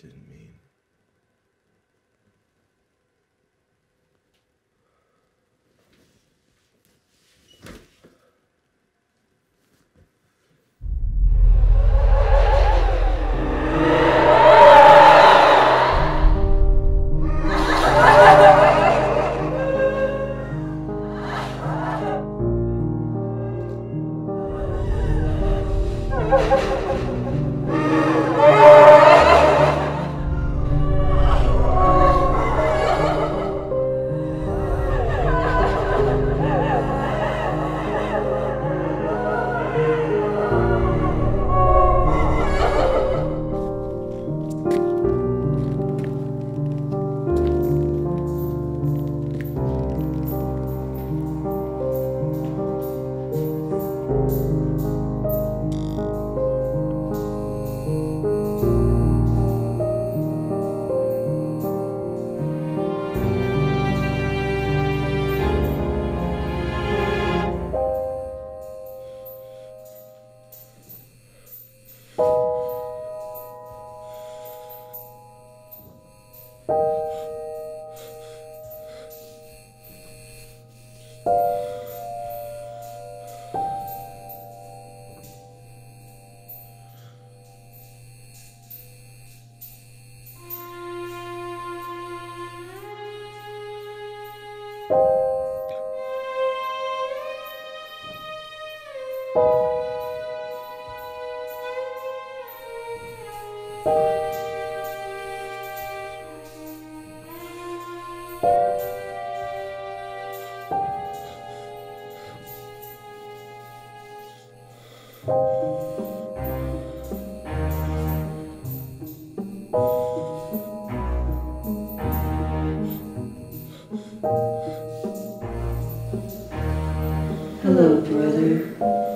didn't mean. Ha ha ha! Hello, brother.